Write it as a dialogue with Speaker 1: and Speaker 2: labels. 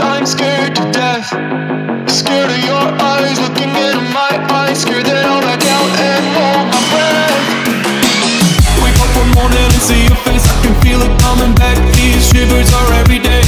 Speaker 1: I'm scared to death. Scared of your eyes looking into my eyes. Scared that I'll back out and hold my breath. Wake up one morning and see your face, I can feel it coming back. These shivers are every day.